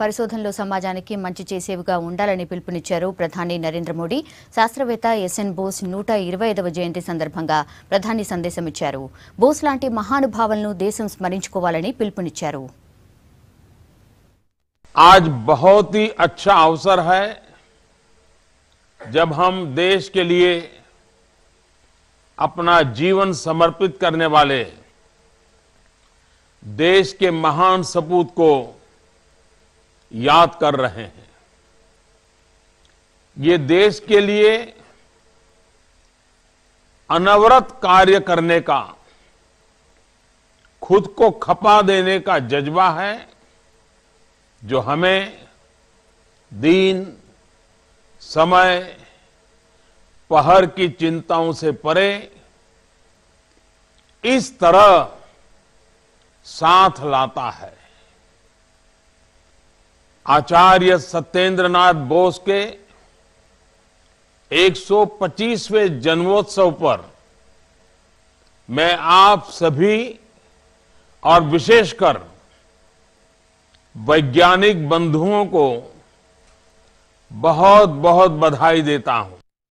పరిశోధనలు సమాజానికి మంచి చేసేవిగా ఉండాలని పిలుపునిచ్చారు ప్రధాని నరేంద్ర మోడీ శాస్త్రవేత్త ఎస్ఎన్ బోస్ నూట ఇరవై ఐదవ జయంతి సందర్భంగా ప్రధాని సందేశమిచ్చారు బోస్ లాంటి మహానుభావులను దేశం స్మరించుకోవాలని పిలుపునిచ్చారు आज बहुत ही अच्छा अवसर है जब हम देश के लिए अपना जीवन समर्पित करने वाले देश के महान सपूत को याद कर रहे हैं। ये देश के लिए अनवरत कार्य करने का, खुद को खपा देने का जज्बा है, जो हमें दिन, समय, पहर की चिंताओं से परे इस तरह साथ लाता है। आचार्य सत्येंद्रनाथ बोस के 125वें जन्मोत्सव पर मैं आप सभी और विशेषकर वैज्ञानिक बंधुओं को बहुत बहुत बधाई देता हूँ।